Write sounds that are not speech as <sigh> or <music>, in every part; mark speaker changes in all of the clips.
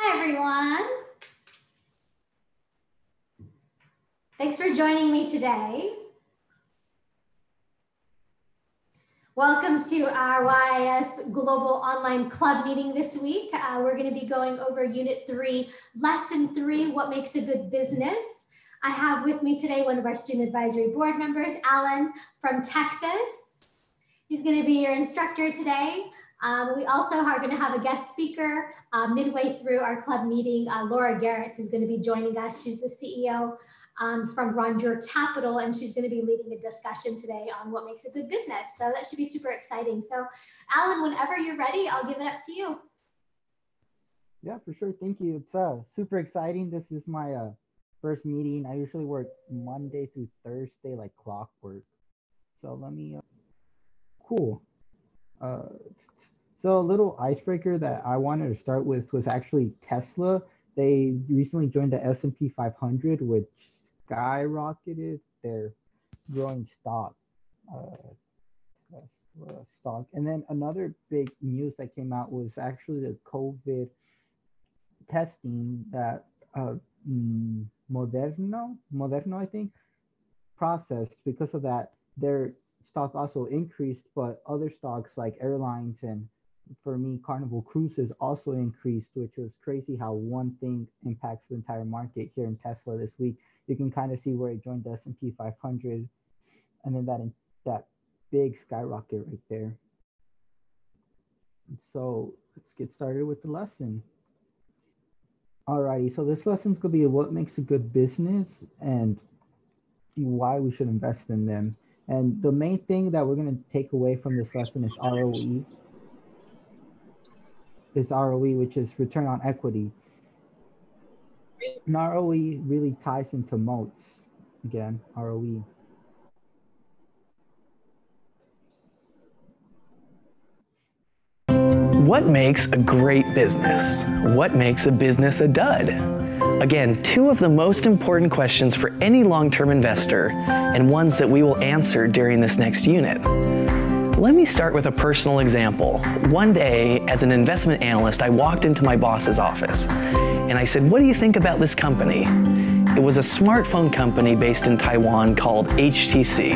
Speaker 1: Hi, everyone. Thanks for joining me today. Welcome to our YIS Global Online Club meeting this week. Uh, we're going to be going over Unit 3, Lesson 3, What Makes a Good Business. I have with me today one of our Student Advisory Board members, Alan from Texas. He's going to be your instructor today. Um, we also are going to have a guest speaker uh, midway through our club meeting. Uh, Laura Geritz is going to be joining us. She's the CEO um, from Rondure Capital, and she's going to be leading a discussion today on what makes a good business. So that should be super exciting. So, Alan, whenever you're ready, I'll give it up to you.
Speaker 2: Yeah, for sure. Thank you. It's uh, super exciting. This is my uh, first meeting. I usually work Monday through Thursday, like clockwork. So let me. Uh, cool. Uh, so a little icebreaker that I wanted to start with was actually Tesla. They recently joined the S&P 500, which skyrocketed their growing stock. Uh, stock. And then another big news that came out was actually the COVID testing that uh, mm, Moderno, Moderno, I think, processed. Because of that, their stock also increased, but other stocks like airlines and for me, Carnival Cruises also increased, which was crazy how one thing impacts the entire market here in Tesla this week. You can kind of see where it joined the S&P 500 and then that, that big skyrocket right there. So let's get started with the lesson. Alrighty, so this lesson is gonna be what makes a good business and why we should invest in them. And the main thing that we're gonna take away from this lesson is ROE is ROE, which is return on equity. And ROE really ties into moats. Again, ROE.
Speaker 3: What makes a great business? What makes a business a dud? Again, two of the most important questions for any long-term investor and ones that we will answer during this next unit. Let me start with a personal example. One day, as an investment analyst, I walked into my boss's office and I said, What do you think about this company? It was a smartphone company based in Taiwan called HTC.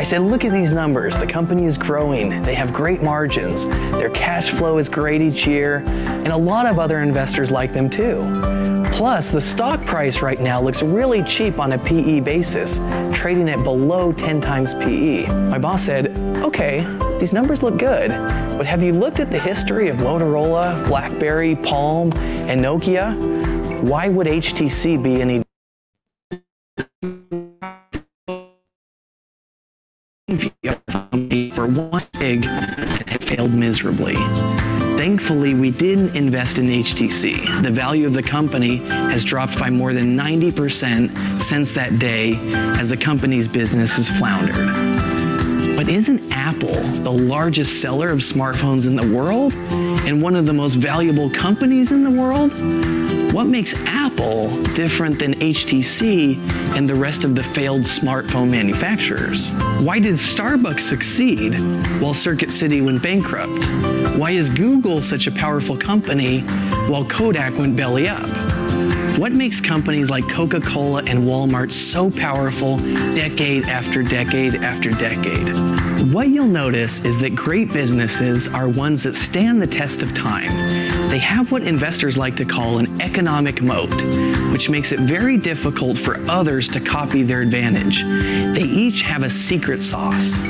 Speaker 3: I said, Look at these numbers. The company is growing. They have great margins. Their cash flow is great each year. And a lot of other investors like them too. Plus, the stock price right now looks really cheap on a PE basis, trading at below 10 times PE. My boss said, okay, these numbers look good, but have you looked at the history of Motorola, BlackBerry, Palm, and Nokia? Why would HTC be any for one failed miserably. Thankfully, we didn't invest in HTC. The value of the company has dropped by more than 90% since that day as the company's business has floundered. But isn't Apple the largest seller of smartphones in the world and one of the most valuable companies in the world? What makes Apple different than HTC and the rest of the failed smartphone manufacturers? Why did Starbucks succeed while Circuit City went bankrupt? Why is Google such a powerful company while Kodak went belly up? What makes companies like Coca Cola and Walmart so powerful decade after decade after decade? What you'll notice is that great businesses are ones that stand the test of time. They have what investors like to call an economic moat, which makes it very difficult for others to copy their advantage. They each have a secret sauce.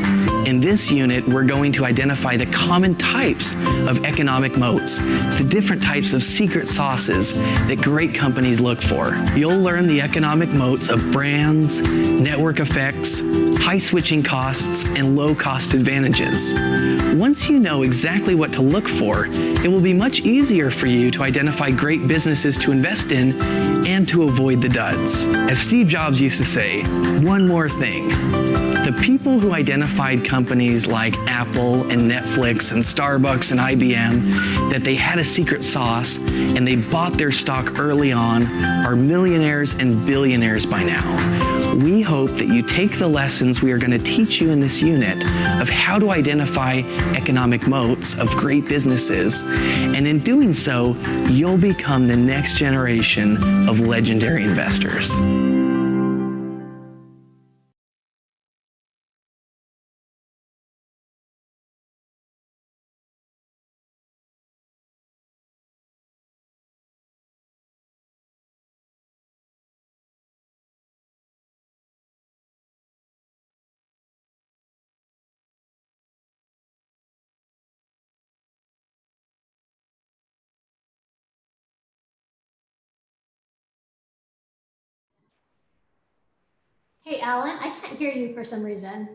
Speaker 3: In this unit, we're going to identify the common types of economic moats, the different types of secret sauces that great companies look for. You'll learn the economic moats of brands, network effects, high switching costs, and low cost advantages. Once you know exactly what to look for, it will be much easier for you to identify great businesses to invest in and to avoid the duds. As Steve Jobs used to say, one more thing. The people who companies like Apple and Netflix and Starbucks and IBM that they had a secret sauce and they bought their stock early on are millionaires and billionaires by now. We hope that you take the lessons we are going to teach you in this unit of how to identify economic moats of great businesses. And in doing so, you'll become the next generation of legendary investors.
Speaker 1: Alan, I can't hear you for some reason.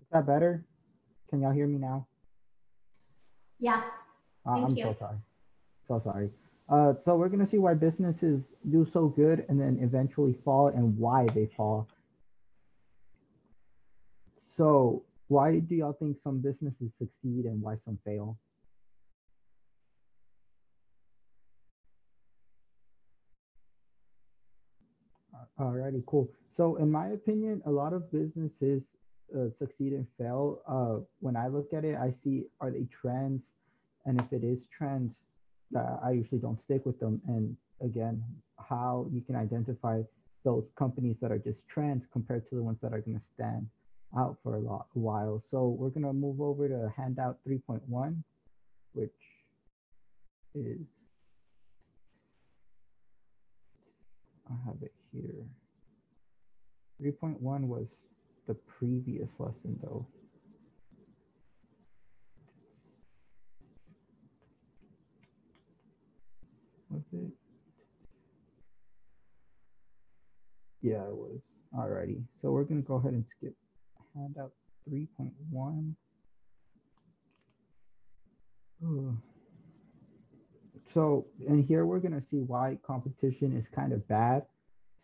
Speaker 2: Is that better? Can y'all hear me now?
Speaker 1: Yeah.
Speaker 2: Uh, I'm
Speaker 1: you.
Speaker 2: so sorry. So sorry. Uh, so we're gonna see why businesses do so good and then eventually fall and why they fall. So why do y'all think some businesses succeed and why some fail? Alrighty, cool. So in my opinion, a lot of businesses uh, succeed and fail. Uh, when I look at it, I see are they trends, and if it is trends, I usually don't stick with them. And again, how you can identify those companies that are just trends compared to the ones that are going to stand out for a lot while. So we're going to move over to handout 3.1, which is I have it here. 3.1 was the previous lesson though. Was it? Yeah, it was. Alrighty. So we're gonna go ahead and skip handout 3.1. So, and here we're gonna see why competition is kind of bad.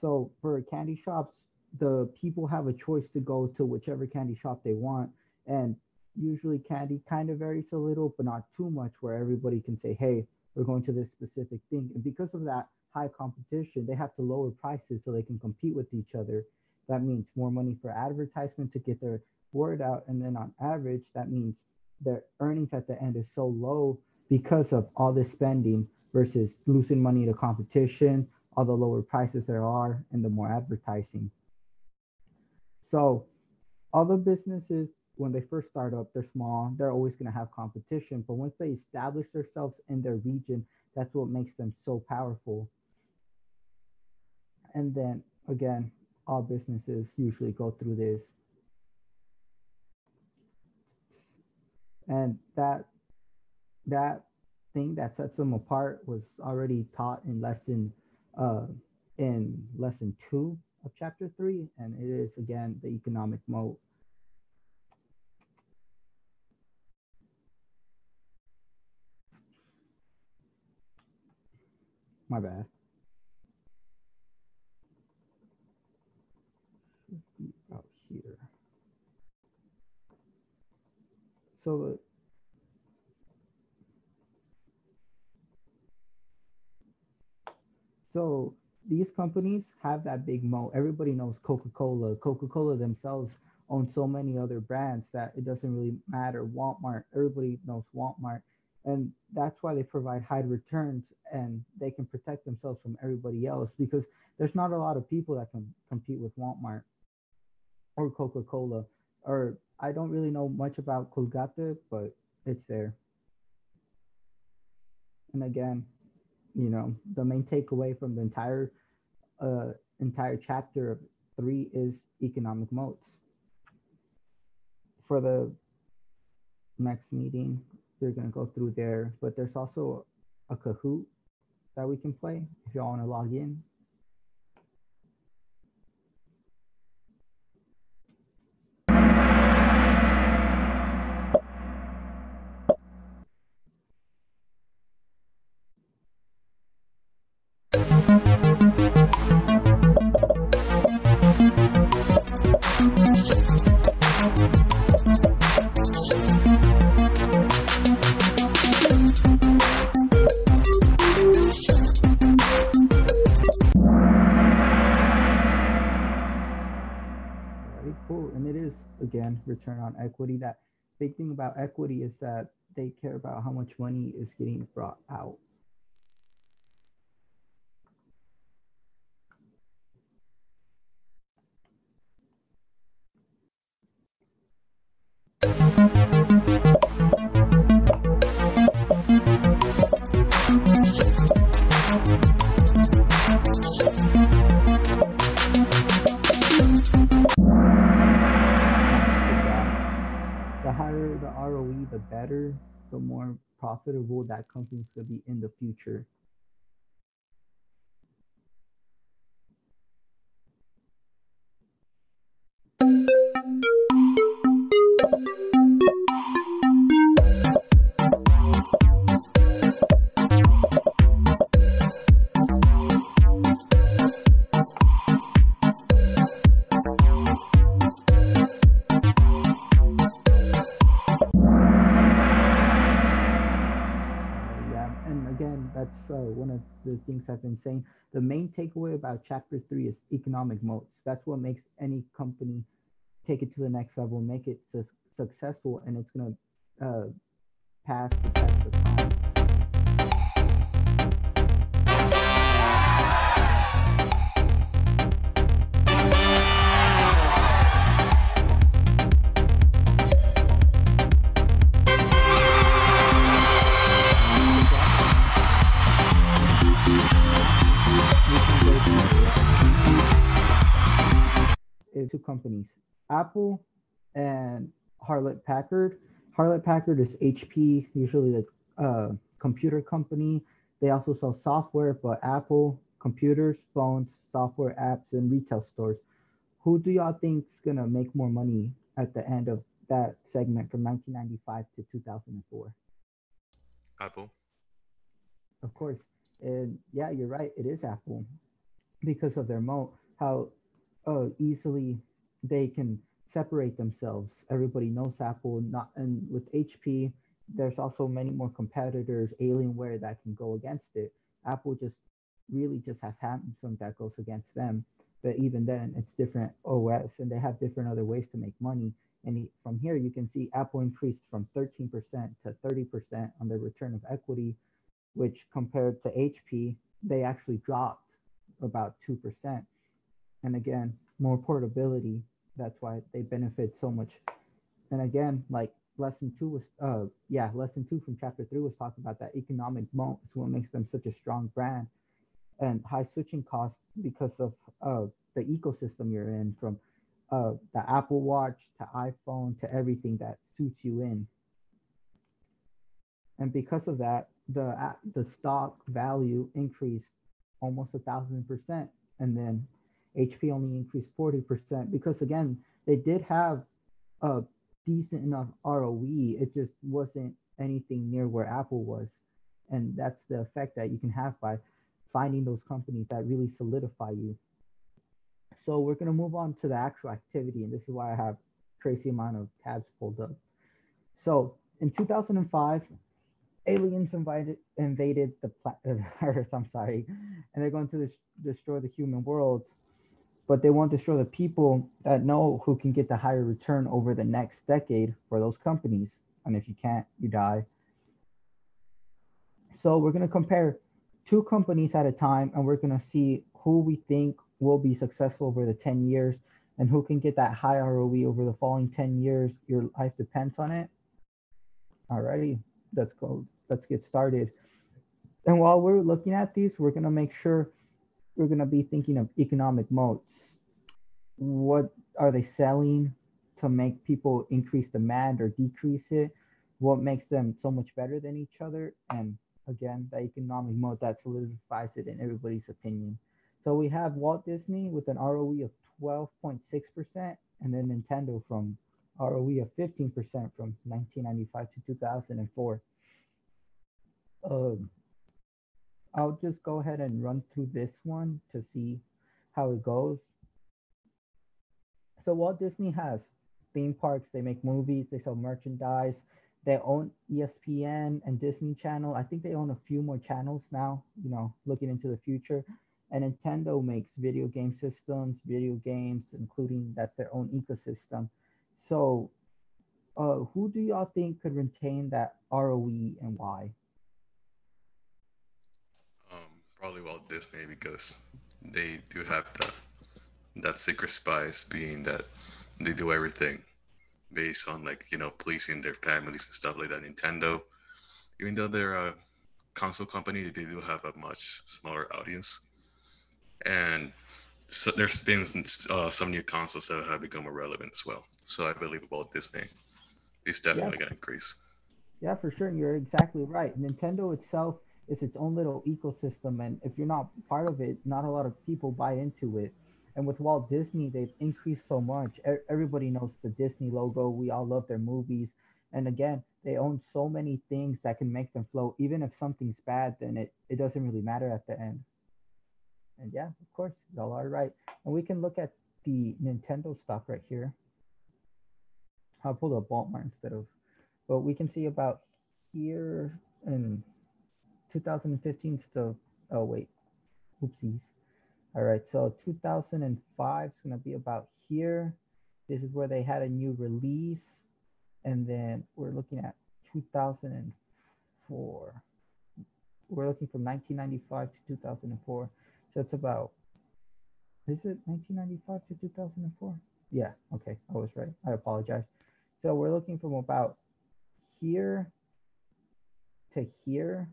Speaker 2: So for candy shops, the people have a choice to go to whichever candy shop they want. And usually candy kind of varies a little, but not too much where everybody can say, hey, we're going to this specific thing. And because of that high competition, they have to lower prices so they can compete with each other. That means more money for advertisement to get their word out. And then on average, that means their earnings at the end is so low because of all this spending versus losing money to competition, all the lower prices there are, and the more advertising. So all the businesses, when they first start up, they're small, they're always going to have competition. But once they establish themselves in their region, that's what makes them so powerful. And then again, all businesses usually go through this. And that that thing that sets them apart was already taught in lesson uh, in lesson two of chapter three, and it is again the economic moat. My bad. Be About here. So the So these companies have that big moat. Everybody knows Coca-Cola. Coca-Cola themselves own so many other brands that it doesn't really matter. Walmart, everybody knows Walmart. And that's why they provide high returns and they can protect themselves from everybody else because there's not a lot of people that can compete with Walmart or Coca-Cola. Or I don't really know much about Colgate, but it's there. And again, you know the main takeaway from the entire uh entire chapter of three is economic moats for the next meeting we're going to go through there but there's also a kahoot that we can play if y'all want to log in Cool. And it is again return on equity. That big thing about equity is that they care about how much money is getting brought out profitable that company's gonna be in the future. Uh, one of the things I've been saying. The main takeaway about chapter three is economic moats. That's what makes any company take it to the next level, make it su- successful, and it's gonna uh, pass two companies, Apple and Harlett Packard. Harlett Packard is HP, usually the uh, computer company. They also sell software, but Apple, computers, phones, software apps, and retail stores. Who do y'all think is gonna make more money at the end of that segment from 1995 to 2004?
Speaker 4: Apple.
Speaker 2: Of course. And yeah, you're right. It is Apple because of their moat, how uh, easily they can separate themselves. Everybody knows Apple, not and with HP, there's also many more competitors, Alienware that can go against it. Apple just really just has Samsung that goes against them. But even then, it's different OS, and they have different other ways to make money. And from here, you can see Apple increased from 13% to 30% on their return of equity which compared to HP, they actually dropped about 2%. And again, more portability. That's why they benefit so much. And again, like lesson two was, uh, yeah, lesson two from chapter three was talking about that economic moat is what makes them such a strong brand and high switching costs because of uh, the ecosystem you're in from uh, the Apple Watch to iPhone to everything that suits you in. And because of that, the the stock value increased almost a thousand percent, and then HP only increased forty percent because again they did have a decent enough ROE. It just wasn't anything near where Apple was, and that's the effect that you can have by finding those companies that really solidify you. So we're gonna move on to the actual activity, and this is why I have crazy amount of tabs pulled up. So in 2005, aliens invited invaded the pla- <laughs> Earth. I'm sorry, and they're going to des- destroy the human world, but they want to show the people that know who can get the higher return over the next decade for those companies. And if you can't, you die. So we're gonna compare two companies at a time, and we're gonna see who we think will be successful over the 10 years and who can get that high ROE over the following 10 years. Your life depends on it. Alrighty, let's go. Let's get started. And while we're looking at these, we're gonna make sure we're gonna be thinking of economic moats. What are they selling to make people increase demand or decrease it? What makes them so much better than each other? And again, the economic moat that solidifies it in everybody's opinion. So we have Walt Disney with an ROE of 12.6%, and then Nintendo from ROE of 15% from 1995 to 2004. Um, I'll just go ahead and run through this one to see how it goes. So Walt Disney has theme parks, they make movies, they sell merchandise, they own ESPN and Disney Channel. I think they own a few more channels now, you know, looking into the future. And Nintendo makes video game systems, video games, including that's their own ecosystem. so uh, who do y'all think could retain that ROE and why?
Speaker 4: Um, probably Walt Disney because they do have the that secret spice being that they do everything based on like you know pleasing their families and stuff like that. Nintendo, even though they're a console company, they do have a much smaller audience, and so there's been uh, some new consoles that have become irrelevant as well. So I believe about Disney, it's definitely yeah. gonna increase.
Speaker 2: Yeah, for sure. And you're exactly right. Nintendo itself is its own little ecosystem, and if you're not part of it, not a lot of people buy into it. And with Walt Disney, they've increased so much. Everybody knows the Disney logo. We all love their movies. And again, they own so many things that can make them flow. Even if something's bad, then it, it doesn't really matter at the end. And yeah, of course, y'all are right. And we can look at the Nintendo stock right here. I'll pull the Walmart instead of, but we can see about here in 2015 still, oh wait, oopsies. All right, so 2005 is going to be about here. This is where they had a new release. And then we're looking at 2004. We're looking from 1995 to 2004. So it's about, is it 1995 to 2004? Yeah, okay, I was right. I apologize. So we're looking from about here to here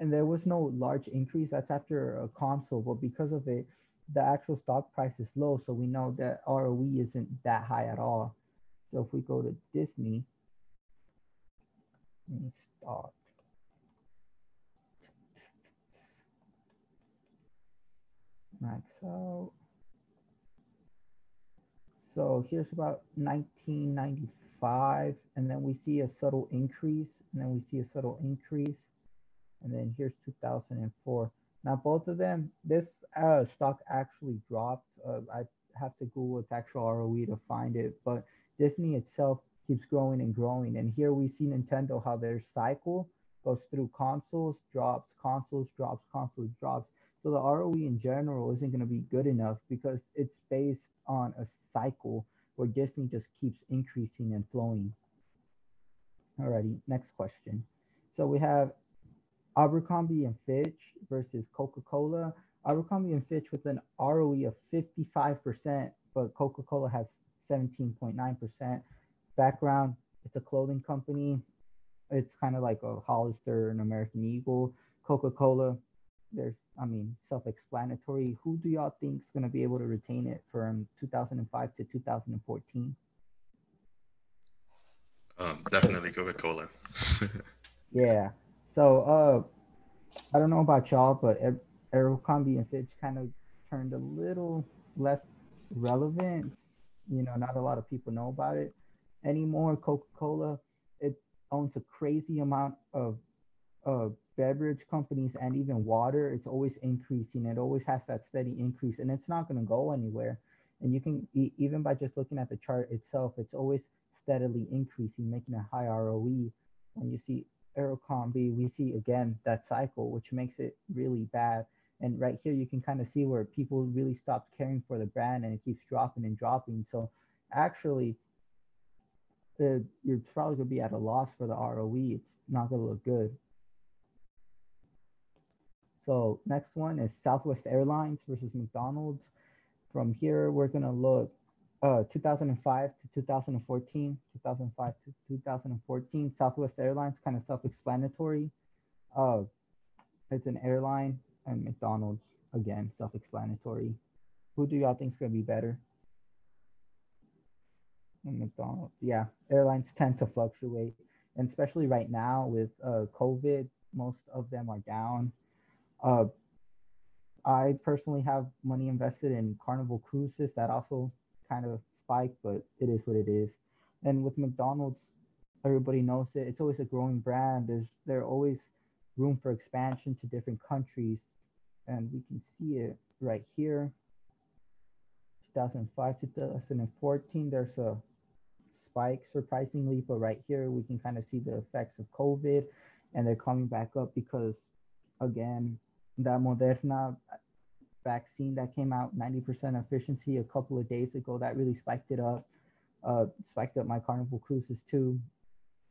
Speaker 2: and there was no large increase. That's after a console, but because of it, the actual stock price is low. So we know that ROE isn't that high at all. So if we go to Disney, stock. Max out. So here's about 1995, and then we see a subtle increase, and then we see a subtle increase and then here's 2004. Now both of them, this uh, stock actually dropped. Uh, I have to Google its actual ROE to find it, but Disney itself keeps growing and growing. And here we see Nintendo how their cycle goes through consoles, drops, consoles, drops, consoles, drops. So the ROE in general isn't going to be good enough because it's based on a cycle where Disney just keeps increasing and flowing. Alrighty, next question. So we have Abercrombie and Fitch versus Coca-Cola. Abercrombie and Fitch with an ROE of 55%, but Coca-Cola has 17.9%. Background, it's a clothing company. It's kind of like a Hollister, an American Eagle. Coca-Cola, there's, I mean, self-explanatory. Who do y'all think is going to be able to retain it from 2005 to 2014?
Speaker 4: Um, definitely Coca-Cola. <laughs>
Speaker 2: yeah, so uh, I don't know about y'all, but Abercrombie and Fitch kind of turned a little less relevant. You know, not a lot of people know about it anymore. Coca-Cola, it owns a crazy amount of uh, beverage companies and even water. It's always increasing. It always has that steady increase, and it's not going to go anywhere. And you can even by just looking at the chart itself, it's always steadily increasing, making a high ROE. When you see Abercrombie, we see again that cycle, which makes it really bad. And right here, you can kind of see where people really stopped caring for the brand and it keeps dropping and dropping. So actually, the, you're probably going to be at a loss for the ROE. It's not going to look good. So next one is Southwest Airlines versus McDonald's. From here, we're going to look uh, 2005 to 2014, 2005 to 2014. Southwest Airlines, kind of self-explanatory. Uh, it's an airline, and McDonald's again, self-explanatory. Who do y'all think is gonna be better? McDonald's, yeah. Airlines tend to fluctuate, and especially right now with uh, COVID, most of them are down. Uh, I personally have money invested in Carnival Cruises that also kind of spike, but it is what it is. And with McDonald's, everybody knows it. It's always a growing brand. There's there always room for expansion to different countries, and we can see it right here. 2005 to 2014, there's a spike surprisingly, but right here we can kind of see the effects of COVID, and they're coming back up because, again, that Moderna vaccine that came out 90% efficiency a couple of days ago that really spiked it up uh, spiked up my Carnival Cruises too.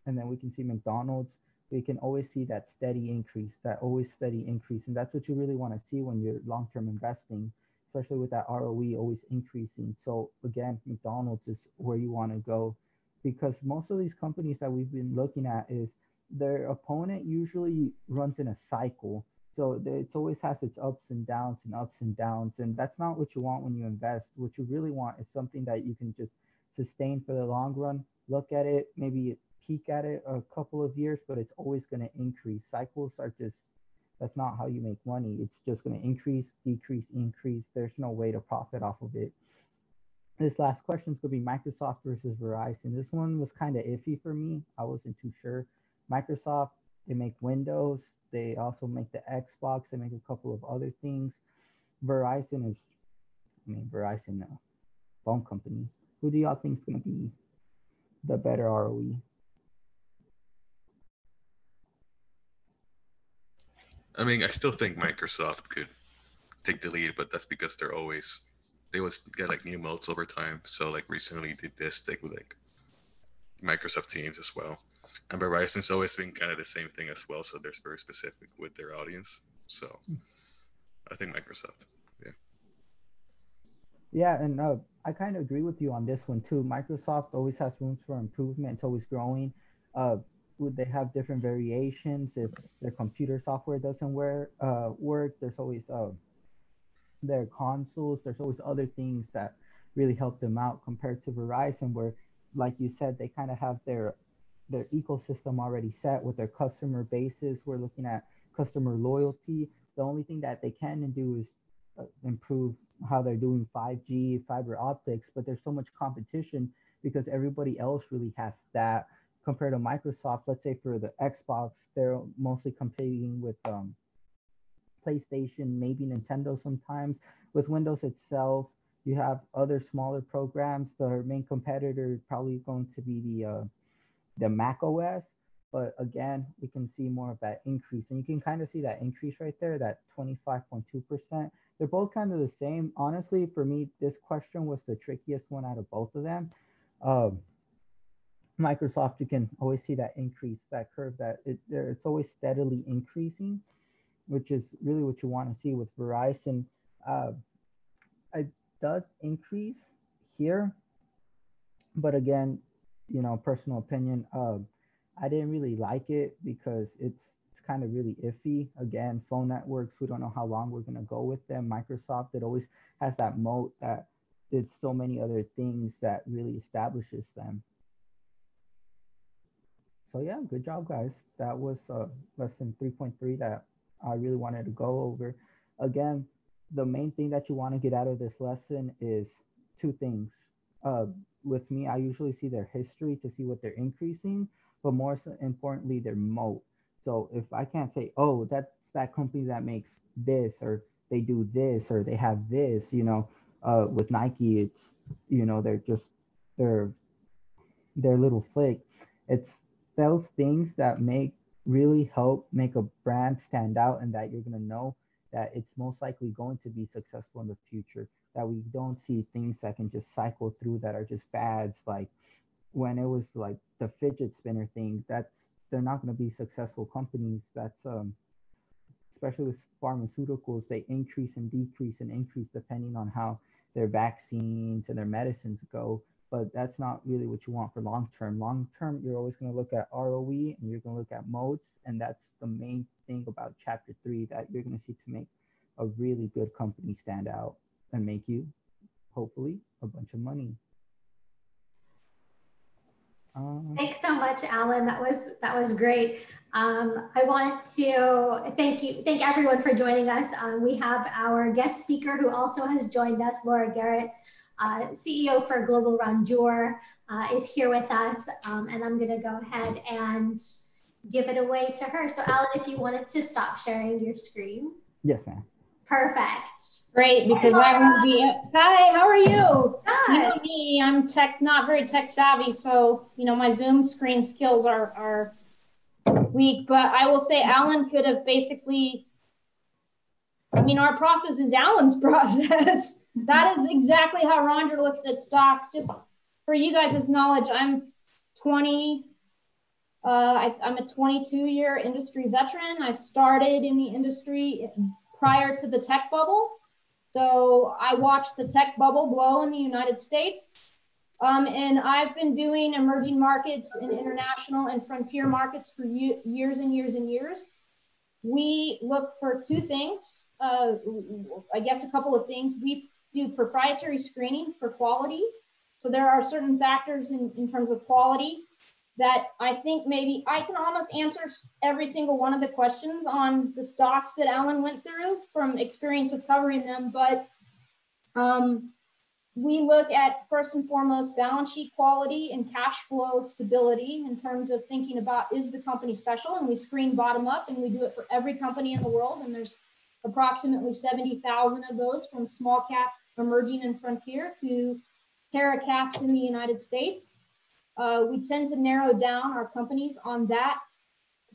Speaker 2: And then we can see McDonald's. We can always see that steady increase, that always steady increase. And that's what you really want to see when you're long term investing, especially with that ROE always increasing. So, again, McDonald's is where you want to go because most of these companies that we've been looking at is their opponent usually runs in a cycle. So it always has its ups and downs and ups and downs. And that's not what you want when you invest. What you really want is something that you can just sustain for the long run. Look at it, maybe peak at it a couple of years, but it's always going to increase. Cycles are just, that's not how you make money. It's just going to increase, decrease, increase. There's no way to profit off of it. This last question is going to be Microsoft versus Verizon. This one was kind of iffy for me. I wasn't too sure. Microsoft, they make Windows. They also make the Xbox. They make a couple of other things. Verizon is, I mean, Verizon, uh, phone company. Who do y'all think is going to be the better ROE?
Speaker 4: I mean, I still think Microsoft could take the lead, but that's because they're always they always get like new moats over time. So like recently did this take with like Microsoft Teams as well. And Verizon's always been kind of the same thing as well. So they're very specific with their audience. So I think Microsoft. Yeah.
Speaker 2: Yeah, and uh, I kind of agree with you on this one too. Microsoft always has rooms for improvement. It's always growing. Uh, would they have different variations if their computer software doesn't wear, uh, work? There's always uh, their consoles. There's always other things that really help them out compared to Verizon, where like you said, they kind of have their their ecosystem already set with their customer bases. We're looking at customer loyalty. The only thing that they can do is uh, improve how they're doing 5G, fiber optics, but there's so much competition because everybody else really has that compared to Microsoft. Let's say for the Xbox, they're mostly competing with um, PlayStation, maybe Nintendo sometimes. With Windows itself, you have other smaller programs. The main competitor is probably going to be the uh, the Mac OS. But again, we can see more of that increase, and you can kind of see that increase right there, that 25.2%. They're both kind of the same. Honestly, for me, this question was the trickiest one out of both of them. Um, Microsoft, you can always see that increase, that curve, that it, it's always steadily increasing, which is really what you want to see with Verizon. Uh, I does increase here. But again, you know, personal opinion, uh, I didn't really like it because it's it's kind of really iffy. Again, phone networks, we don't know how long we're gonna go with them. Microsoft, it always has that moat that did so many other things that really establishes them. So yeah, good job, guys. That was uh, lesson 3.3 that I really wanted to go over. Again, the main thing that you want to get out of this lesson is two things. Uh, with me, I usually see their history to see what they're increasing, but more so importantly, their moat. So if I can't say, oh, that's that company that makes this, or they do this, or they have this, you know, uh, with Nike, it's, you know, they're just, they're, their little flick. It's those things that make really help make a brand stand out and that you're going to know that it's most likely going to be successful in the future. That we don't see things that can just cycle through that are just fads. Like when it was like the fidget spinner thing, that's they're not going to be successful companies. That's um, especially with pharmaceuticals, they increase and decrease and increase depending on how their vaccines and their medicines go. But that's not really what you want for long term. Long term, you're always going to look at ROE and you're going to look at moats, and that's the main thing about chapter three that you're going to see to make a really good company stand out and make you hopefully a bunch of money.
Speaker 1: Um, Thanks so much, Alan. That was that was great. Um, I want to thank you, thank everyone for joining us. Um, we have our guest speaker who also has joined us, Laura Geritz, uh, CEO for Global Rondure, uh, is here with us, um, and I'm going to go ahead and give it away to her. So Alan, if you wanted to stop sharing your screen.
Speaker 2: Yes, ma'am.
Speaker 1: Perfect.
Speaker 5: Great, because I won't be. Hi, how are you? Hi. You know me, I'm tech, not very tech savvy, so you know my Zoom screen skills are are weak. But I will say, Alan could have basically. I mean, our process is Alan's <laughs> process. that is exactly how Rondure looks at stocks. Just for you guys' knowledge, I'm 20, uh, I, I'm a 22 year industry veteran. I started in the industry prior to the tech bubble. So I watched the tech bubble blow in the United States. Um, and I've been doing emerging markets and international and frontier markets for years and years and years. We look for two things, uh, I guess a couple of things. We do proprietary screening for quality. So there are certain factors in, in terms of quality that I think maybe I can almost answer every single one of the questions on the stocks that Alan went through from experience of covering them. But um, we look at first and foremost balance sheet quality and cash flow stability in terms of thinking about is the company special and we screen bottom up and we do it for every company in the world and there's approximately 70,000 of those from small cap emerging and frontier to tera caps in the United States. Uh, we tend to narrow down our companies on that,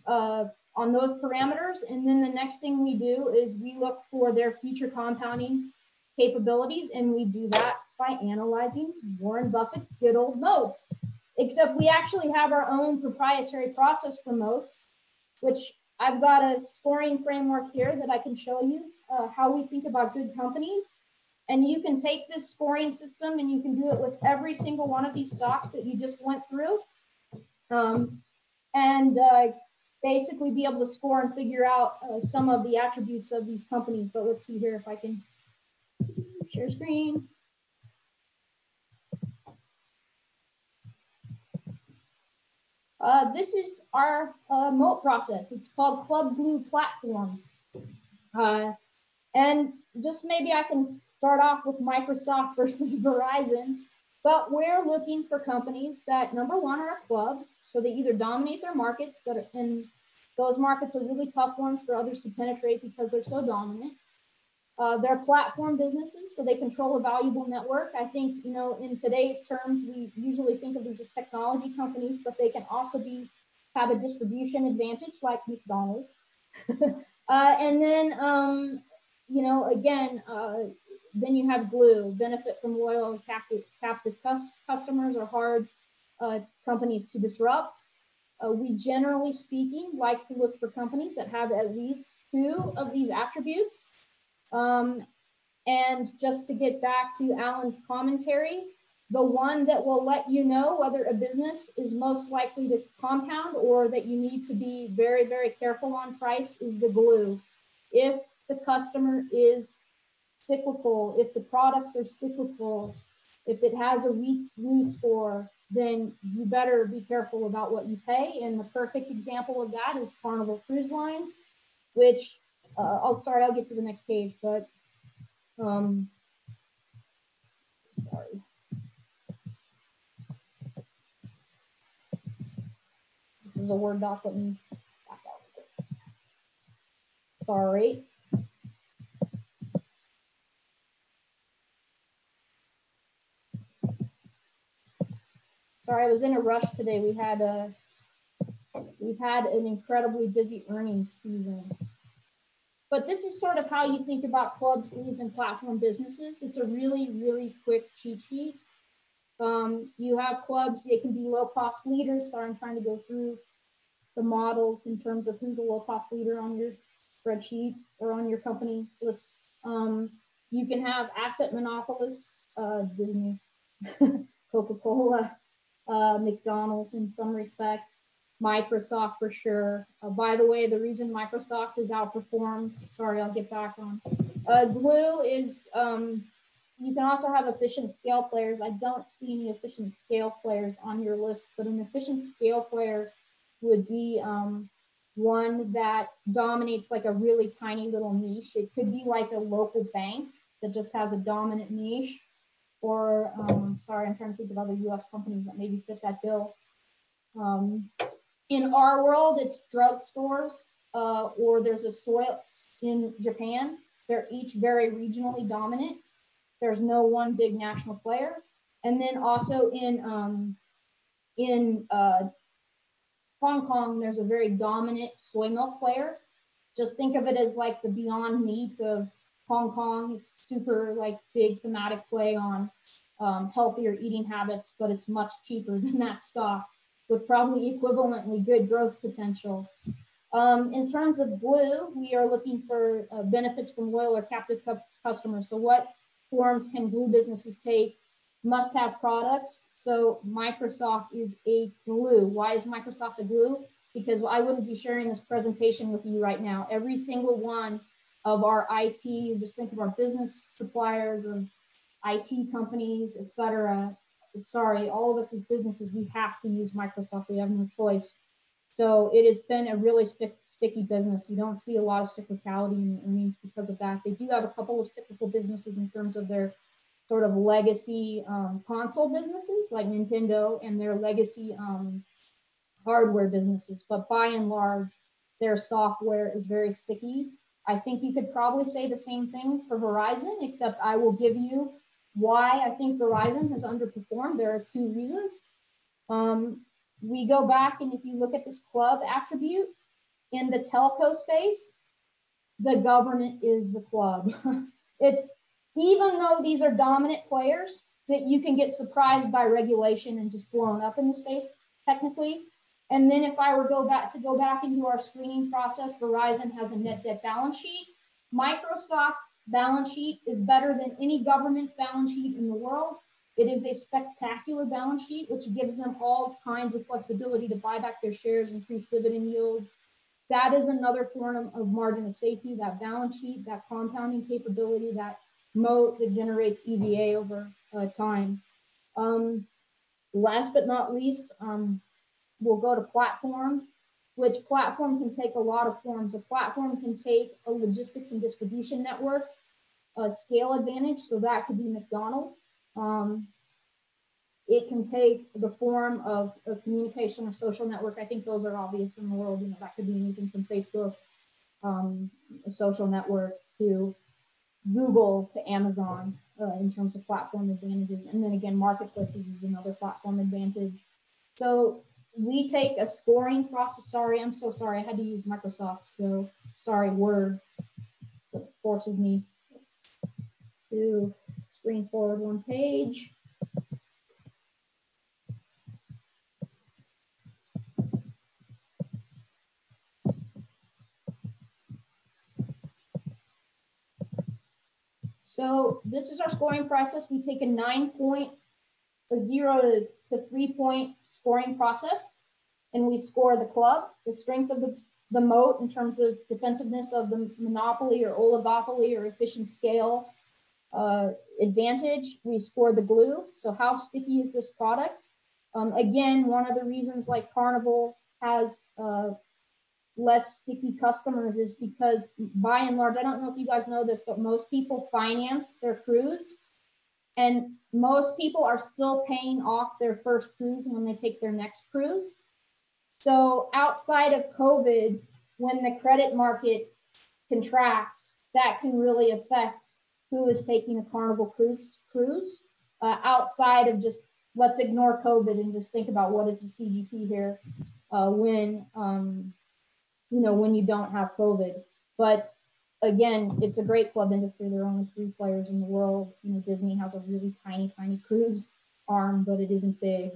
Speaker 5: uh, on those parameters. And then the next thing we do is we look for their future compounding capabilities. And we do that by analyzing Warren Buffett's good old moats. Except we actually have our own proprietary process for moats, which I've got a scoring framework here that I can show you uh, how we think about good companies. And you can take this scoring system and you can do it with every single one of these stocks that you just went through. Um, and uh, basically be able to score and figure out uh, some of the attributes of these companies. But let's see here if I can share screen. Uh, this is our uh, moat process. It's called Club Glue Platform. Uh, and just maybe I can start off with Microsoft <laughs> versus Verizon, but we're looking for companies that number one are a club, so they either dominate their markets that are, and those markets are really tough ones for others to penetrate because they're so dominant. Uh, they're platform businesses, so they control a valuable network. I think, you know, in today's terms, we usually think of these as technology companies, but they can also be have a distribution advantage like McDonald's. <laughs> uh, and then, um, you know, again, uh, then you have glue, benefit from loyal and captive, captive customers are hard uh, companies to disrupt. Uh, we generally speaking like to look for companies that have at least two of these attributes. Um, and just to get back to Alan's commentary, the one that will let you know whether a business is most likely to compound or that you need to be very, very careful on price is the glue. If the customer is cyclical, if the products are cyclical, if it has a weak glue score, then you better be careful about what you pay. And the perfect example of that is Carnival Cruise Lines, which, uh, oh, sorry, I'll get to the next page, but, um, sorry. This is a Word doc, me back out. Sorry. Sorry, I was in a rush today. We had a we've had an incredibly busy earnings season. But this is sort of how you think about clubs, leads, and platform businesses. It's a really, really quick cheat sheet. Um, you have clubs, they can be low cost leaders. Sorry, I'm trying to go through the models in terms of who's a low cost leader on your spreadsheet or on your company list. Um, you can have asset monopolists, uh, Disney, <laughs> Coca Cola, uh, McDonald's in some respects, Microsoft for sure. Uh, by the way, the reason Microsoft is outperformed, sorry, I'll get back on. Uh, Glue is, um, you can also have efficient scale players. I don't see any efficient scale players on your list, but an efficient scale player would be um, one that dominates like a really tiny little niche. It could be like a local bank that just has a dominant niche or um, sorry, I'm trying to think of other US companies that maybe fit that bill. Um, in our world, it's drugstores uh, or there's a soil in Japan. They're each very regionally dominant. There's no one big national player. And then also in, um, in uh, Hong Kong, there's a very dominant soy milk player. Just think of it as like the beyond meat of Hong Kong. It's super like big thematic play on um, healthier eating habits, but it's much cheaper than that stock with probably equivalently good growth potential. Um, in terms of glue, we are looking for uh, benefits from loyal or captive cu customers. So what forms can glue businesses take? Must have products. So Microsoft is a glue. Why is Microsoft a glue? Because I wouldn't be sharing this presentation with you right now. Every single one of our IT, just think of our business suppliers of IT companies, etc. Sorry, all of us as businesses, we have to use Microsoft. We have no choice. So it has been a really stick, sticky business. You don't see a lot of cyclicality in earnings because of that. They do have a couple of cyclical businesses in terms of their sort of legacy um, console businesses like Nintendo and their legacy um, hardware businesses. But by and large, their software is very sticky. I think you could probably say the same thing for Verizon, except I will give you why I think Verizon has underperformed. There are two reasons. Um, we go back and if you look at this club attribute in the telco space, the government is the club. <laughs> it's even though these are dominant players, that you can get surprised by regulation and just blown up in the space technically. And then if I were go back to go back into our screening process, Verizon has a net debt balance sheet. Microsoft's balance sheet is better than any government's balance sheet in the world. It is a spectacular balance sheet, which gives them all kinds of flexibility to buy back their shares, increase dividend yields. That is another form of margin of safety, that balance sheet, that compounding capability, that moat that generates EVA over uh, time. Um, last but not least, um, we'll go to platform, which platform can take a lot of forms. A platform can take a logistics and distribution network, a scale advantage, so that could be McDonald's. Um, it can take the form of a communication or social network. I think those are obvious in the world. You know, that could be anything from Facebook, um, social networks to Google to Amazon uh, in terms of platform advantages. And then again, marketplaces is another platform advantage. So we take a scoring process. Sorry, I'm so sorry. I had to use Microsoft. So sorry, Word. So forces me to screen forward one page. So this is our scoring process. We take a nine point, a zero to, three point scoring process, and we score the club, the strength of the, the moat in terms of defensiveness of the monopoly or oligopoly or efficient scale, uh, advantage, we score the glue. So how sticky is this product? Um, again, one of the reasons like Carnival has uh, less sticky customers is because by and large, I don't know if you guys know this, but most people finance their cruise and most people are still paying off their first cruise when they take their next cruise. So outside of COVID, when the credit market contracts, that can really affect who is taking a Carnival cruise cruise uh, outside of just let's ignore COVID and just think about what is the CGP here uh, when um, you know when you don't have COVID. But again, it's a great club industry. There are only three players in the world. You know, Disney has a really tiny, tiny cruise arm, but it isn't big.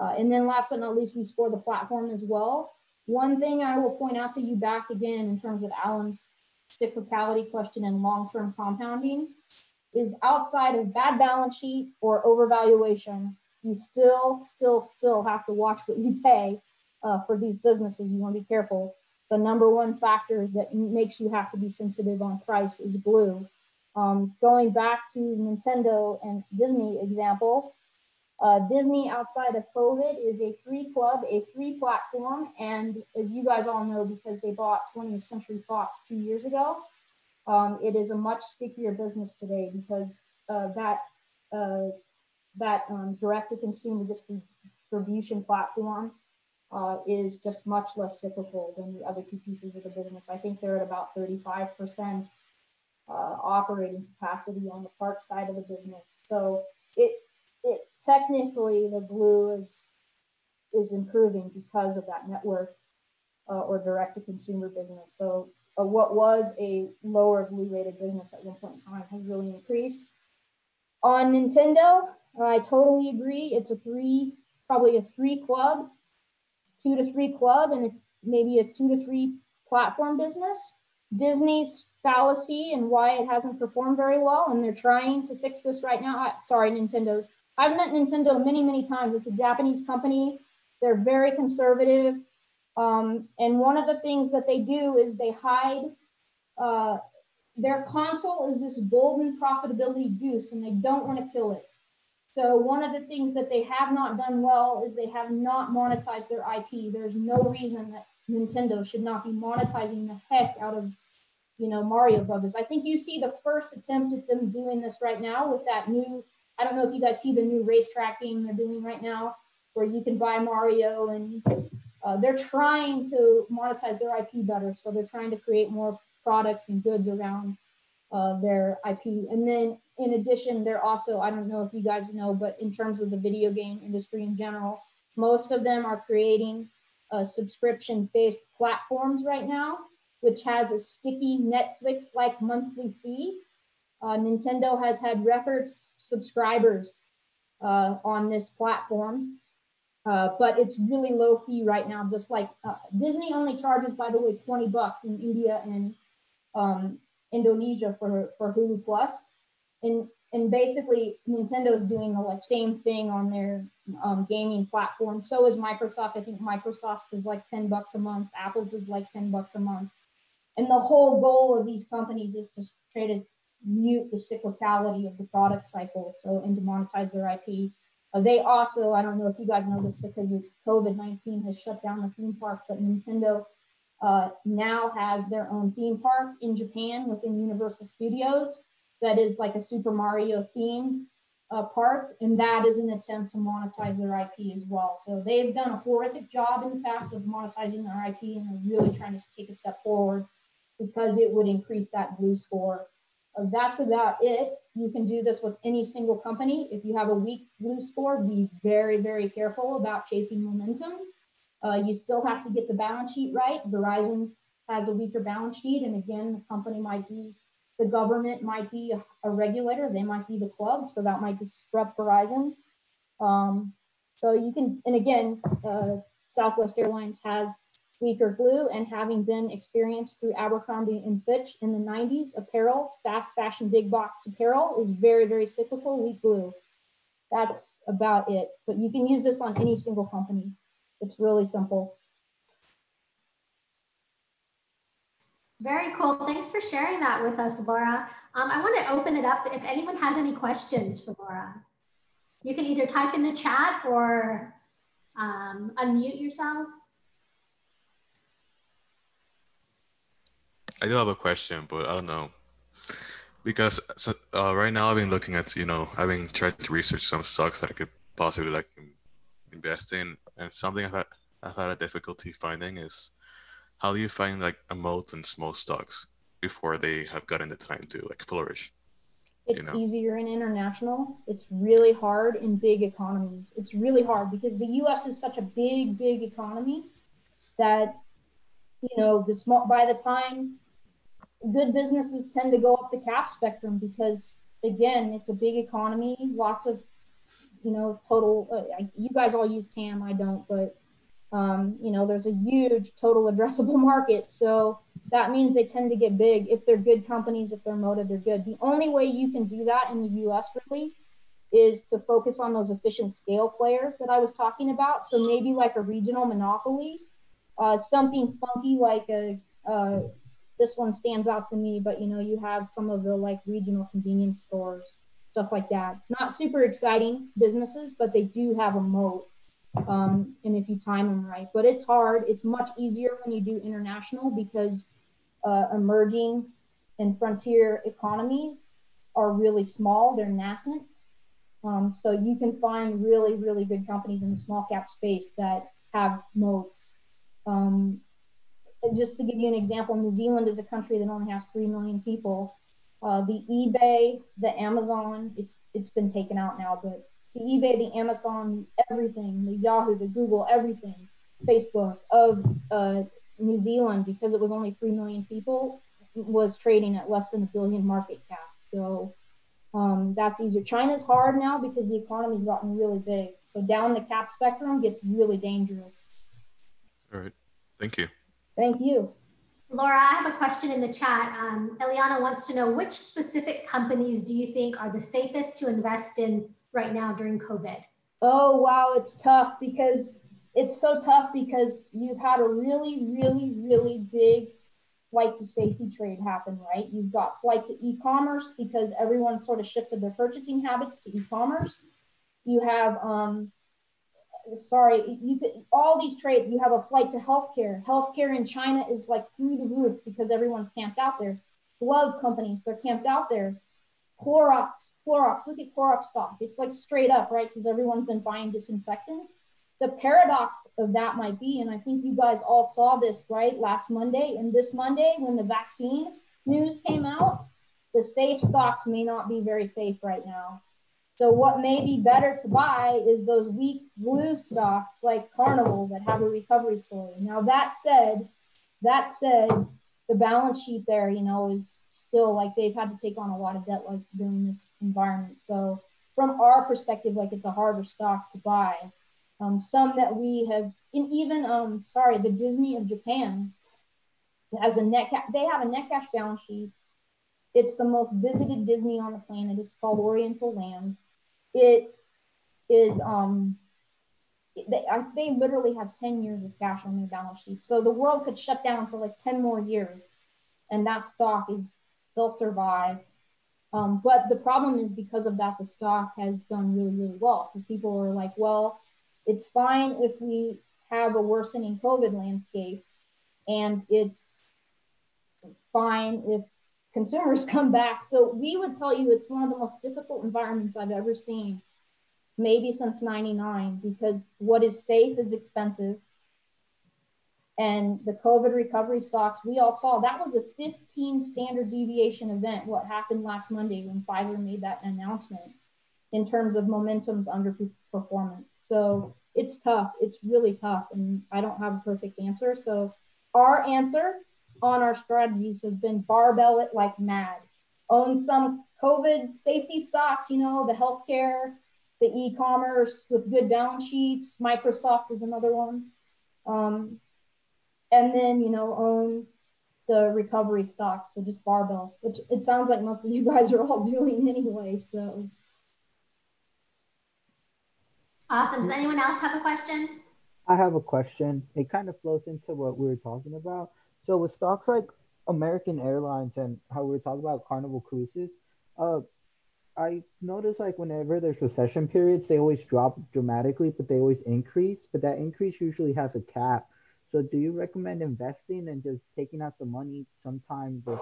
Speaker 5: Uh, and then last but not least, we score the platform as well. One thing I will point out to you back again in terms of Alan's cyclicality question and long-term compounding is outside of bad balance sheet or overvaluation, you still, still, still have to watch what you pay uh, for these businesses. You want to be careful. The number one factor that makes you have to be sensitive on price is glue. Um, going back to Nintendo and Disney example, uh, Disney outside of COVID is a free club, a free platform. And as you guys all know, because they bought 20th Century Fox two years ago, um, it is a much stickier business today because uh, that, uh, that um, direct to consumer distribution platform uh, is just much less cyclical than the other two pieces of the business. I think they're at about 35% uh, operating capacity on the park side of the business. So it it technically the glue is is improving because of that network uh, or direct to consumer business. So uh, what was a lower glue rated business at one point in time has really increased. On Nintendo, I totally agree. It's a three, probably a three club, two to three club, and maybe a two to three platform business. Disney's fallacy and why it hasn't performed very well, and they're trying to fix this right now. I, sorry, Nintendo's. I've met Nintendo many, many times. It's a Japanese company. They're very conservative. Um, and one of the things that they do is they hide uh, their console is this golden profitability goose, and they don't want to kill it. So one of the things that they have not done well is they have not monetized their IP. There's no reason that Nintendo should not be monetizing the heck out of, you know, Mario Brothers. I think you see the first attempt at them doing this right now with that new. I don't know if you guys see the new racetrack game they're doing right now, where you can buy Mario and uh, they're trying to monetize their IP better. So they're trying to create more products and goods around uh, their IP. And then in addition, they're also, I don't know if you guys know, but in terms of the video game industry in general, most of them are creating uh, subscription based platforms right now, which has a sticky Netflix like monthly fee. Uh, Nintendo has had record subscribers uh, on this platform, uh, but it's really low fee right now. Just like uh, Disney only charges, by the way, 20 bucks in India and um, Indonesia for, for Hulu And, and basically Nintendo is doing the like same thing on their um, gaming platform. So is Microsoft. I think Microsoft's is like 10 bucks a month. Apple's is like 10 bucks a month. And the whole goal of these companies is to try to mute the cyclicality of the product cycle. So, and to monetize their IP. Uh, they also, I don't know if you guys know this because COVID 19 has shut down the theme parks, but Nintendo uh, now has their own theme park in Japan within Universal Studios that is like a Super Mario themed uh, park, and that is an attempt to monetize their IP as well. So they've done a horrific job in the past of monetizing their IP, and they're really trying to take a step forward because it would increase that glue score. Uh, that's about it. You can do this with any single company. If you have a weak glue score, be very, very careful about chasing momentum uh, you still have to get the balance sheet right. Verizon has a weaker balance sheet. And again, the company might be, the government might be a, regulator. They might be the club. So that might disrupt Verizon. Um, so you can, and again, uh, Southwest Airlines has weaker glue and having been experienced through Abercrombie and Fitch in the 90s, apparel, fast fashion, big box apparel is very, very cyclical, weak glue. That's about it. But you can use this on any single company. It's really simple.
Speaker 1: Very cool. Thanks for sharing that with us, Laura. Um, I want to open it up if anyone has any questions for Laura. You can either type in the chat or um, unmute yourself.
Speaker 4: I do have a question, but I don't know. Because uh, right now I've been looking at, you know, I've been trying to research some stocks that I could possibly like invest in and something I've had, I've had a difficulty finding is how do you find like a moat in small stocks before they have gotten the time to like flourish?
Speaker 5: It's you know? easier in international. It's really hard in big economies. It's really hard because the U.S. is such a big, big economy that you know the small. By the time good businesses tend to go up the cap spectrum because again, it's a big economy. Lots of you know, total, uh, you guys all use TAM, I don't, but, um, you know, there's a huge total addressable <laughs> market. So that means they tend to get big if they're good companies, if they're moated, they're good. The only way you can do that in the US really is to focus on those efficient scale players that I was talking about. So maybe like a regional monopoly, uh, something funky like a, uh, this one stands out to me, but you know, you have some of the like regional convenience stores stuff like that. Not super exciting businesses, but they do have a moat. Um, and if you time them right, but it's hard. It's much easier when you do international because uh, emerging and frontier economies are really small. They're nascent. Um, so you can find really, really good companies in the small cap space that have moats. Um, just to give you an example, New Zealand is a country that only has 3 million people uh, the eBay, the Amazon, it's it's been taken out now, but the eBay, the Amazon, everything, the Yahoo, the Google, everything, Facebook of uh, New Zealand, because it was only three million people, was trading at less than a billion market cap. So Um, that's easier. China's hard now because the economy's gotten really big. So down the cap spectrum gets really dangerous.
Speaker 4: All right. Thank you.
Speaker 5: Thank you.
Speaker 1: Laura, I have a question in the chat. Um, Eliana wants to know which specific companies do you think are the safest to invest in right now during COVID?
Speaker 5: Oh, wow, it's tough because it's so tough because you've had a really, really, really big flight to safety trade happen, right? You've got flight to e commerce because everyone sort of shifted their purchasing habits to e commerce. You have um, sorry, you could, all these trades, you have a flight to healthcare. Healthcare in China is like through the roof because everyone's camped out there. Glove companies, they're camped out there. Clorox, Clorox, look at Clorox stock. It's like straight up, right? Because everyone's been buying disinfectant. The paradox of that might be, and I think you guys all saw this, right? Last Monday and this Monday when the vaccine news came out, the safe stocks may not be very safe right now. So what may be better to buy is those weak glue stocks like Carnival that have a recovery story. Now that said, that said, the balance sheet there, you know, is still like they've had to take on a lot of debt like during this environment. So from our perspective, like it's a harder stock to buy. Um, some that we have, and even um, sorry, the Disney of Japan has a net. Ca- they have a net cash balance sheet. It's the most visited Disney on the planet. It's called Oriental Land it is um they, they literally have 10 years of cash on their balance sheet. So the world could shut down for like 10 more years and that stock is they'll survive. Um, but the problem is because of that, the stock has done really, really well because people are like, well, it's fine if we have a worsening COVID landscape and it's fine if consumers <laughs> come back. So we would tell you it's one of the most difficult environments I've ever seen, maybe since 99, because what is safe is expensive. And the COVID recovery stocks, we all saw that was a 15 standard deviation event, what happened last Monday when Pfizer made that announcement in terms of momentum's underperformance. So it's tough. It's really tough. And I don't have a perfect answer. So our answer on our strategies have been barbell it like mad. Own some COVID safety stocks, you know, the healthcare, the e-commerce with good balance sheets. Microsoft is another one. Um, and then, you know, own the recovery stocks. So just barbell, which it sounds like most of you <laughs> guys are all doing anyway. So
Speaker 1: awesome. Does anyone else have a question?
Speaker 2: I have a question. It kind of flows into what we were talking about. So with stocks like American Airlines and how we were talking about Carnival Cruises, uh, I notice like whenever there's recession periods, they always drop dramatically, but they always increase. But that increase usually has a cap. So do you recommend investing and just taking out the money sometime with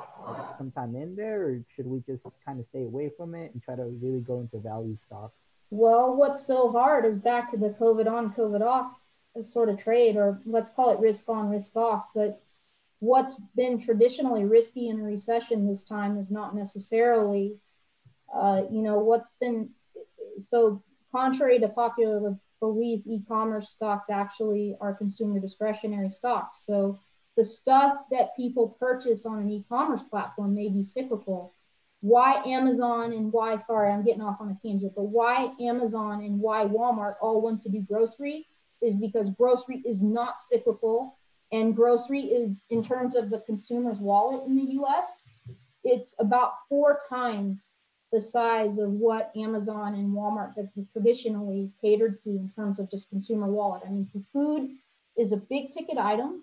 Speaker 2: sometime in there, or should we just kind of stay away from it and try to really go into value stocks?
Speaker 5: Well, what's so hard is back to the COVID on, COVID off sort of trade, or let's call it risk on, risk off. But what's been traditionally risky in a recession this time is not necessarily, uh, you know, what's been so contrary to popular belief, e-commerce stocks actually are consumer discretionary stocks. So the stuff that people purchase on an e-commerce platform may be cyclical. Why Amazon and why, sorry, I'm getting off on a tangent, but why Amazon and why Walmart all want to do grocery is because grocery is not cyclical and grocery is, in terms of the consumer's wallet in the US, it's about four times the size of what Amazon and Walmart have traditionally catered to in terms of just consumer wallet. I mean, food is a big ticket item.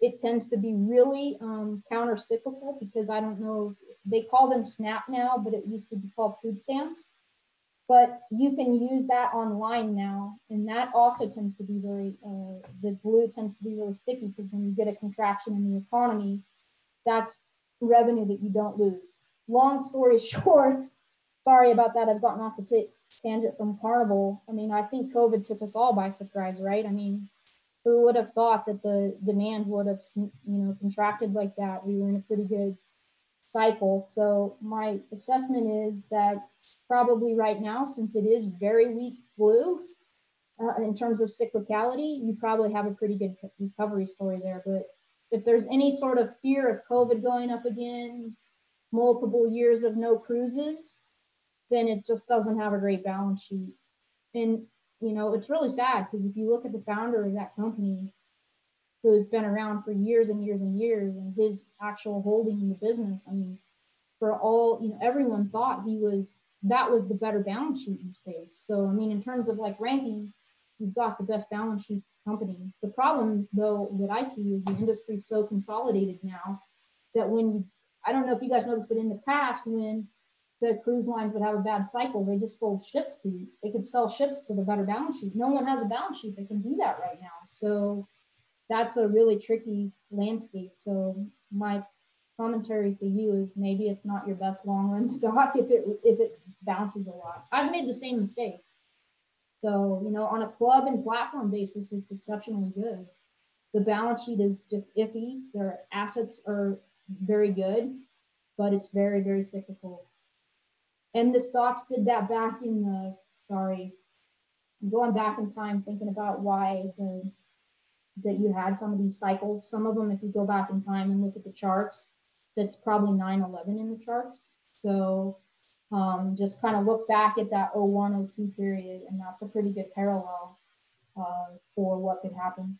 Speaker 5: It tends to be really um, counter cyclical because I don't know, they call them SNAP now, but it used to be called food stamps but you can use that online now. And that also tends to be very, uh, the glue tends to be really sticky because when you get a contraction in the economy, that's revenue that you don't lose. Long story <laughs> short, sorry about that. I've gotten off the t- tangent from Carnival. I mean, I think COVID took us all by surprise, right? I mean, who would have thought that the demand would have, you know, contracted like that? We were in a pretty good cycle. So my assessment is that probably right now, since it is very weak glue uh, in terms of cyclicality, you probably have a pretty good recovery story there. But if there's any sort of fear of COVID going up again, multiple years of no cruises, then it just doesn't have a great balance sheet. And you know, it's really sad because if you look at the founder of that company, who's been around for years and years and years, and his actual holding in the business, I mean, for all you know, everyone thought he was that was the better balance sheet in space. So I mean, in terms of like ranking, you've got the best balance sheet company. The problem though that I see is the industry's so consolidated now that when you I don't know if you guys this, but in the past when the cruise lines would have a bad cycle, they just sold ships to they could sell ships to the better balance sheet. No one has a balance sheet that can do that right now. So that's a really tricky landscape. So my commentary for you is maybe it's not your best long run <laughs> stock if it if it bounces a lot. I've made the same mistake. So, you know, on a club and platform basis, it's exceptionally good. The balance sheet is just iffy. Their assets are very good, but it's very, very cyclical. And the stocks did that back in the, sorry, going back in time, thinking about why the that you had some of these cycles. Some of them, if you go back in time and look at the charts, that's probably 9-11 in the charts. So um, just kind of look back at that 01, 02 period, and that's a pretty good parallel uh, for what could happen.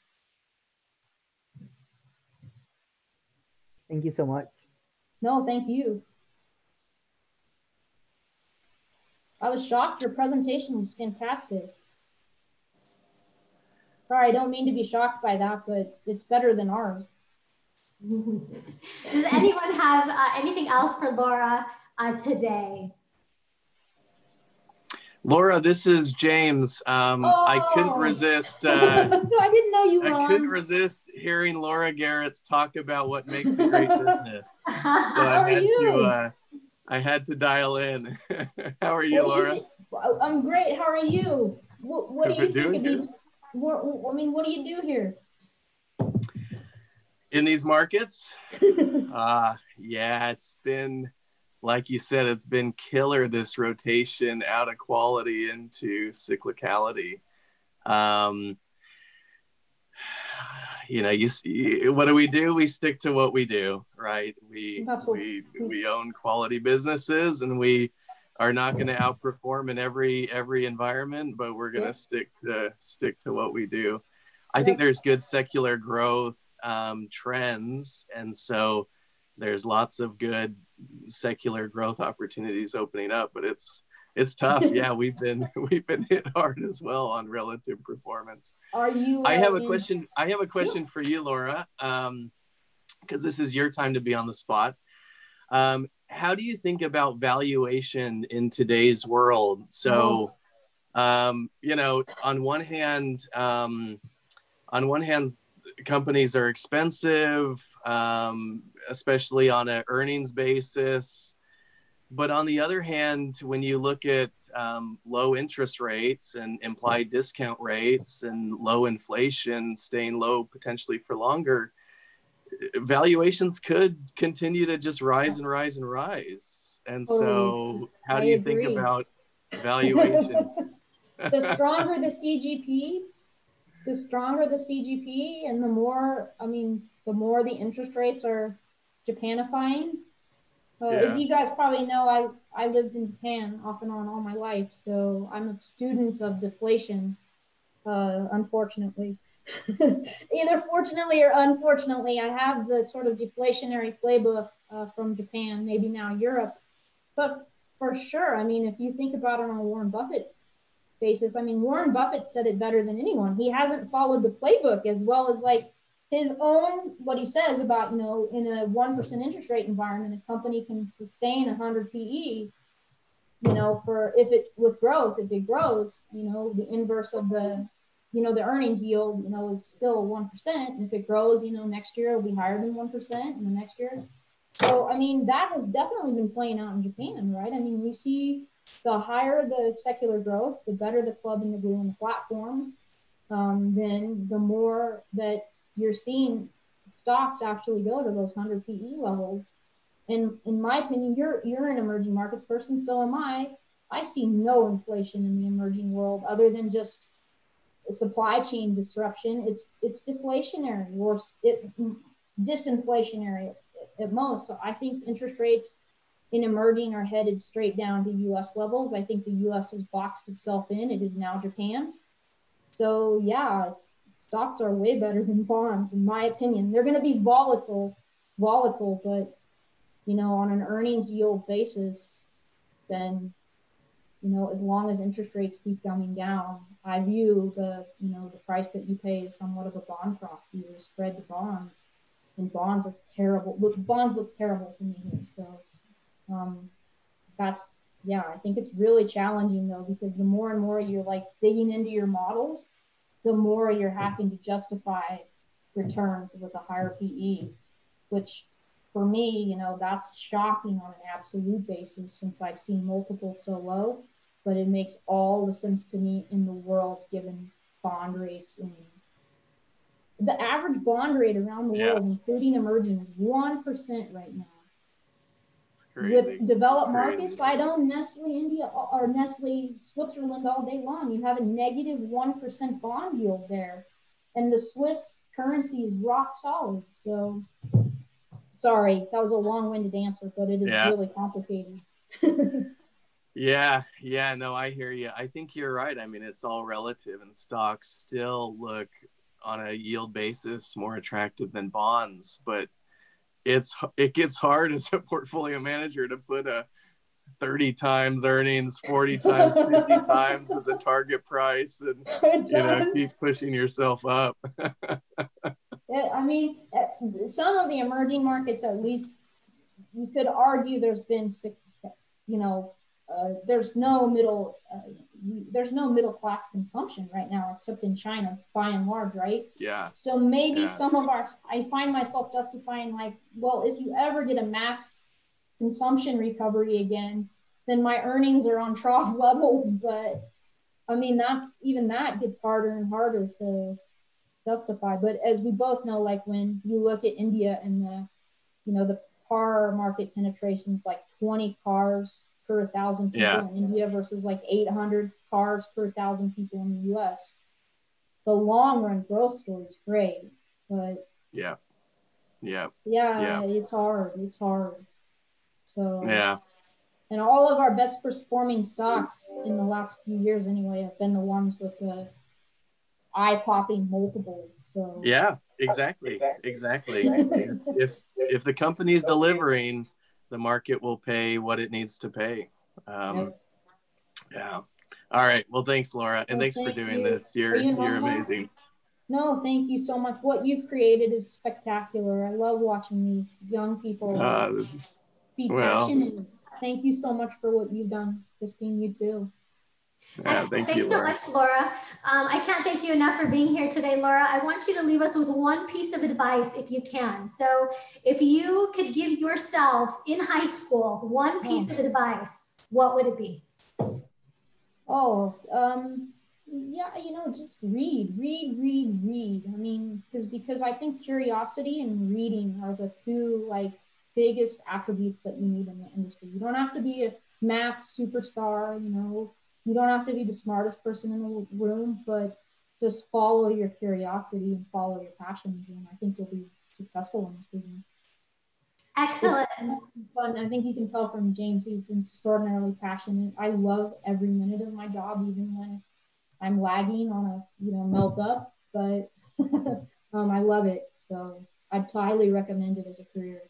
Speaker 2: Thank you so much.
Speaker 5: No, thank you. I was shocked. Your presentation was fantastic. Sorry, I don't mean to be shocked by that, but it's better than ours.
Speaker 1: Does anyone have uh, anything else for Laura uh, today?
Speaker 6: Laura, this is James. Um, oh. I couldn't oh. resist. <laughs> Uh,
Speaker 5: I didn't know you.
Speaker 6: I couldn't resist hearing Laura Geritz talk about what makes a great business. <laughs> so I had you? to. Uh, I had to dial in. <laughs> How are you, Laura?
Speaker 5: I'm great. How are you? What, what do you think of these? What, I mean, what do you do here?
Speaker 6: In these markets? <laughs> uh, yeah, it's been like you said, it's been killer this rotation out of quality into cyclicality. Um, you know, you, see, what do we do? We stick to what we do, right? We we we own quality businesses, and we are not going to outperform in every every environment, but we're going to stick to stick to what we do. I think there's good secular growth um, trends, and so there's lots of good secular growth opportunities opening up, but it's it's tough. <laughs> yeah, we've been <laughs> we've been hit hard as well on relative performance.
Speaker 5: Are you?
Speaker 6: I have a question. I have a question for you, Laura, because um, this is your time to be on the spot. Um, how do you think about valuation in today's world? So, um, you know, on one hand, um, on one hand, companies are expensive, um, especially on an earnings basis. But on the other hand, when you look at um, low interest rates and implied discount rates and low inflation staying low potentially for longer, valuations could continue to just rise and rise and rise. And so, how do you think about <laughs> valuation? <laughs>
Speaker 5: the stronger the CGP, the stronger the CGP and the more, I mean, the more the interest rates are Japanifying. Uh, yeah. As you guys probably know, I, I lived in Japan off and on all my life, so I'm a student of deflation, uh, unfortunately. Either fortunately or unfortunately, I have the sort of deflationary playbook uh, from Japan, maybe now Europe. But for sure, I mean, if you think about it on a Warren Buffett basis. I mean, Warren Buffett said it better than anyone. He hasn't followed the playbook as well as like his own what he says about you know in a one percent interest rate environment, a company can sustain a hundred PE. You know, for if it with growth, if it grows, you know, the inverse of the you know the earnings yield, you know, is still one percent. And if it grows, you know, next year it'll be higher than one percent, and the next year. So I mean, that has definitely been playing out in Japan, right? I mean, we see the higher the secular growth, the better the club and the glue and the platform, um, then the more that you're seeing stocks actually go to those 100 PE levels. And in my opinion, you're you're an emerging markets person, so am I. I see no inflation in the emerging world other than just supply chain disruption. It's it's deflationary or it disinflationary at, most. So I think interest rates in emerging are headed straight down to US levels. I think the US has boxed itself in. It is now Japan. So yeah, stocks are way better than bonds in my opinion. They're going to be volatile, volatile, but you know, on an earnings yield basis, then you know, as long as interest rates keep coming down, I view the, you know, the price that you pay is somewhat of a bond proxy or spread the bonds. And bonds are terrible. Look, bonds look terrible to me here. So um, that's yeah, I think it's really challenging though, because the more and more you're like digging into your models, the more you're having to justify returns with a higher PE, which for me, you know, that's shocking on an absolute basis since I've seen multiples so low but it makes all the sense to me in the world given bond rates and the average bond rate around the yeah. world, including emerging, is one percent right now. With developed markets, I don't Nestle India or Nestle Switzerland all day long. You have a negative one percent bond yield there, and the Swiss currency is rock solid. So, sorry, that was a long-winded answer, but it is yeah. really complicated. <laughs>
Speaker 6: Yeah, yeah, no, I hear you. I think you're right. I mean, it's all relative, and stocks still look on a yield basis more attractive than bonds, but it's it gets hard as a portfolio manager to put a 30 times earnings, 40 times, 50 <laughs> times as a target price, and <laughs> you know keep pushing yourself up. <laughs>
Speaker 5: yeah, I mean, eh, some of the emerging markets, at least, you could argue there's been, you know, uh, there's no middle uh, there's no middle class consumption right now except in China by and large, right?
Speaker 6: Yeah.
Speaker 5: So maybe yeah. some of our I find myself justifying like, well, if you ever get a mass consumption recovery again, then my earnings are on trough <laughs> levels. But I mean, that's even that gets harder and harder to justify. But as we both know, like when you look at India and the, you know, the car market penetrations like 20 cars per thousand people yeah. in India versus like 800 cars per thousand people in the US. The long run growth story is great, but
Speaker 6: yeah, yeah,
Speaker 5: yeah, yeah. it's hard. It's hard. So
Speaker 6: yeah,
Speaker 5: and all of our best performing stocks in the last few years, anyway, have been the ones with the eye popping multiples. So
Speaker 6: yeah, exactly, exactly. if if the company's delivering the market will pay what it needs to pay. Um, yeah. All right. Well, thanks, Laura, and well, thanks thank for doing you. this. You're you you're amazing.
Speaker 5: No, thank you so much. What you've created is spectacular. I love watching these young people uh, be well, passionate. Thank you so much for what you've done, Christine. You too.
Speaker 6: Yeah, thank
Speaker 1: Thanks
Speaker 6: you,
Speaker 1: so much, Laura. Um, I can't thank you enough for being here today, Laura. I want you to leave us with one piece of advice if you can. So, if you could give yourself in high school one piece oh. of advice, what would it be?
Speaker 5: Oh, um, yeah, you know, just read, read, read, read. I mean, because because I think curiosity and reading are the two like biggest attributes that you need in the industry. You don't have to be a math superstar, you know you don't have to be the smartest person in the room, but just follow your curiosity and follow your passions, and I think you'll be successful in this business.
Speaker 1: Excellent.
Speaker 5: It's fun. I think you can tell from James he's extraordinarily passionate. I love every minute of my job, even when I'm lagging on a you know melt up, but <laughs> um, I love it. So I'd highly recommend it as a career.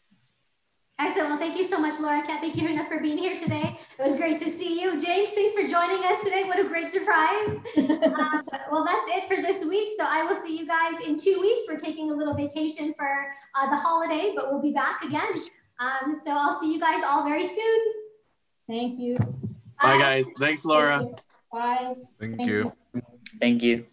Speaker 1: Excellent. Well, thank you so much, Laura. Can't thank you enough for being here today. It was great to see you. James, thanks for joining us today. What a great surprise. <laughs> um, well, that's it for this week. So I will see you guys in two weeks. We're taking a little vacation for uh, the holiday, but we'll be back again. Um, so I'll see you guys all very soon.
Speaker 5: Thank you.
Speaker 6: Bye, Bye guys. Thanks, Laura.
Speaker 5: Bye.
Speaker 4: Thank, Thank you.
Speaker 7: you. Thank you.